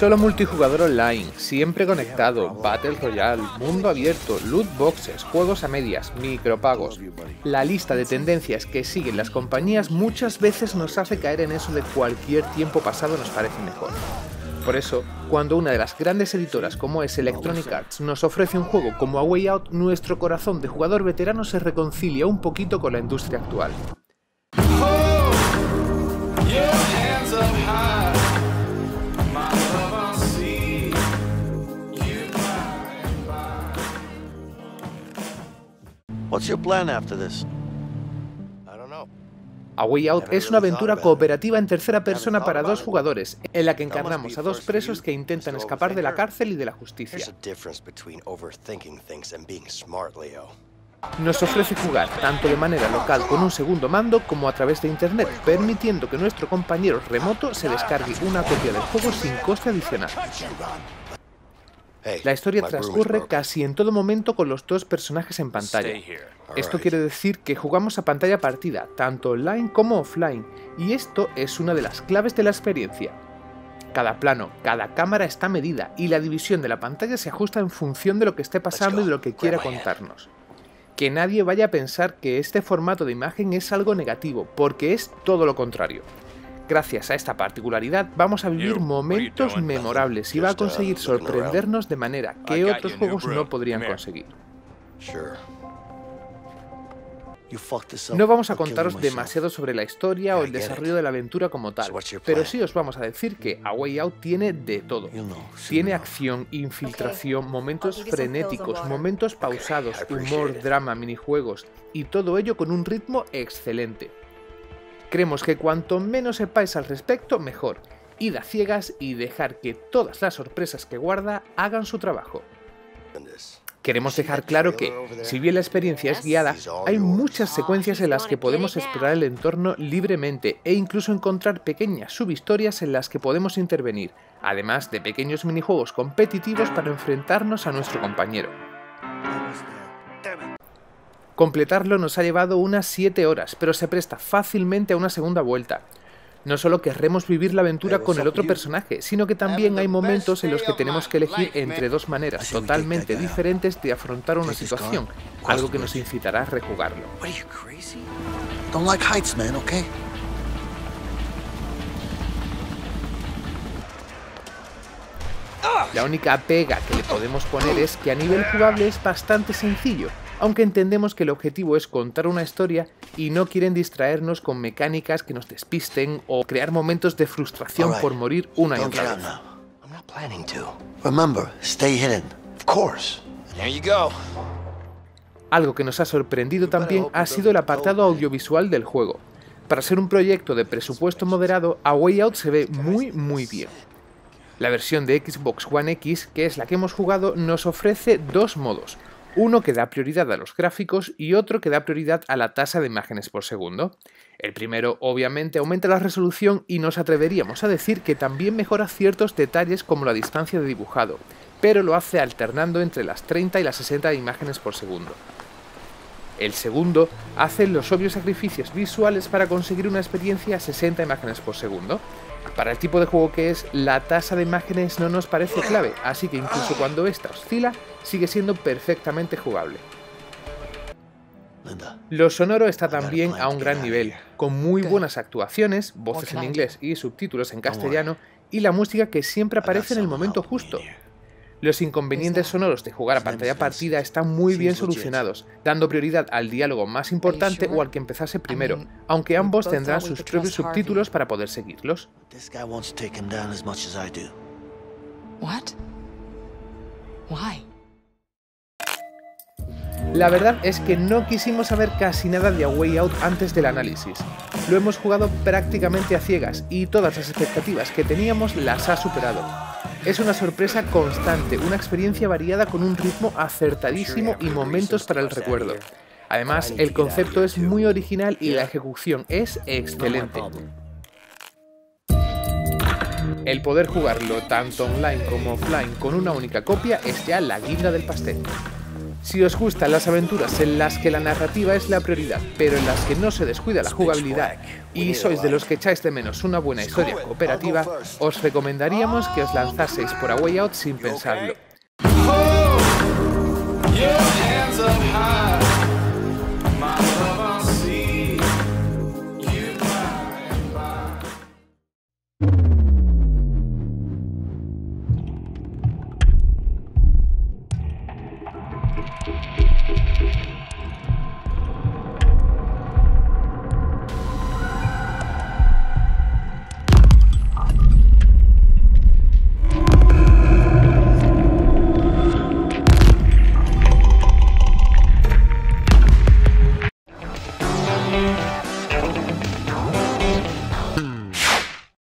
Solo multijugador online, siempre conectado, Battle Royale, mundo abierto, loot boxes, juegos a medias, micropagos. La lista de tendencias que siguen las compañías muchas veces nos hace caer en eso de cualquier tiempo pasado nos parece mejor. Por eso, cuando una de las grandes editoras como es Electronic Arts nos ofrece un juego como A Way Out, nuestro corazón de jugador veterano se reconcilia un poquito con la industria actual. What's your plan after this? A Way Out es una aventura cooperativa en tercera persona para dos jugadores, en la que encarnamos a dos presos que intentan escapar de la cárcel y de la justicia. Nos ofrece jugar tanto de manera local con un segundo mando como a través de internet, permitiendo que nuestro compañero remoto se descargue una copia del juego sin coste adicional. La historia transcurre casi en todo momento con los dos personajes en pantalla. Esto quiere decir que jugamos a pantalla partida, tanto online como offline, y esto es una de las claves de la experiencia. Cada plano, cada cámara está medida y la división de la pantalla se ajusta en función de lo que esté pasando y de lo que quiera contarnos. Que nadie vaya a pensar que este formato de imagen es algo negativo, porque es todo lo contrario. Gracias a esta particularidad vamos a vivir momentos memorables y va a conseguir sorprendernos de manera que otros juegos no podrían conseguir. No vamos a contaros demasiado sobre la historia o el desarrollo de la aventura como tal, pero sí os vamos a decir que A Way Out tiene de todo. Tiene acción, infiltración, momentos frenéticos, momentos pausados, humor, drama, minijuegos, y todo ello con un ritmo excelente. Creemos que cuanto menos sepáis al respecto, mejor. Id a ciegas y dejar que todas las sorpresas que guarda hagan su trabajo. Queremos dejar claro que, si bien la experiencia es guiada, hay muchas secuencias en las que podemos explorar el entorno libremente e incluso encontrar pequeñas subhistorias en las que podemos intervenir, además de pequeños minijuegos competitivos para enfrentarnos a nuestro compañero. Completarlo nos ha llevado unas 7 horas, pero se presta fácilmente a una segunda vuelta. No solo querremos vivir la aventura con el otro personaje, sino que también hay momentos en los que tenemos que elegir entre dos maneras totalmente diferentes de afrontar una situación, algo que nos incitará a rejugarlo. La única pega que le podemos poner es que a nivel jugable es bastante sencillo, aunque entendemos que el objetivo es contar una historia y no quieren distraernos con mecánicas que nos despisten o crear momentos de frustración por morir una y otra vez. Algo que nos ha sorprendido también ha sido el apartado audiovisual del juego. Para ser un proyecto de presupuesto moderado, A Way Out se ve muy muy bien. La versión de Xbox One X, que es la que hemos jugado, nos ofrece dos modos, uno que da prioridad a los gráficos y otro que da prioridad a la tasa de imágenes por segundo. El primero obviamente aumenta la resolución y nos atreveríamos a decir que también mejora ciertos detalles como la distancia de dibujado, pero lo hace alternando entre las 30 y las 60 imágenes por segundo. El segundo hace los obvios sacrificios visuales para conseguir una experiencia a 60 imágenes por segundo, para el tipo de juego que es, la tasa de imágenes no nos parece clave, así que incluso cuando esta oscila, sigue siendo perfectamente jugable. Lo sonoro está también a un gran nivel, con muy buenas actuaciones, voces en inglés y subtítulos en castellano, y la música que siempre aparece en el momento justo, los inconvenientes sonoros de jugar a pantalla partida están muy bien solucionados, dando prioridad al diálogo más importante o al que empezase primero, aunque ambos tendrán sus propios subtítulos para poder seguirlos. La verdad es que no quisimos saber casi nada de A Way Out antes del análisis. Lo hemos jugado prácticamente a ciegas y todas las expectativas que teníamos las ha superado. Es una sorpresa constante, una experiencia variada con un ritmo acertadísimo y momentos para el recuerdo. Además, el concepto es muy original y la ejecución es excelente. El poder jugarlo tanto online como offline con una única copia es ya la guinda del pastel. Si os gustan las aventuras en las que la narrativa es la prioridad, pero en las que no se descuida la jugabilidad, y sois de los que echáis de menos una buena historia cooperativa, os recomendaríamos que os lanzaseis por A Way Out sin pensarlo.